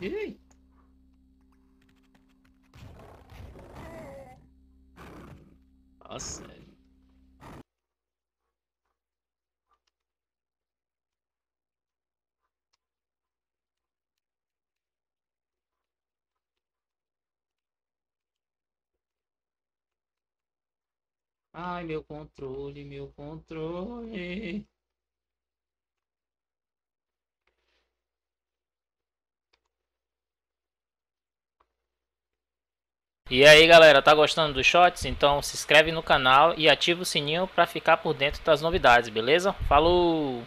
Ih. Nossa. Ai, meu controle, meu controle. E aí galera, tá gostando dos shots? Então se inscreve no canal e ativa o sininho para ficar por dentro das novidades, beleza? Falou!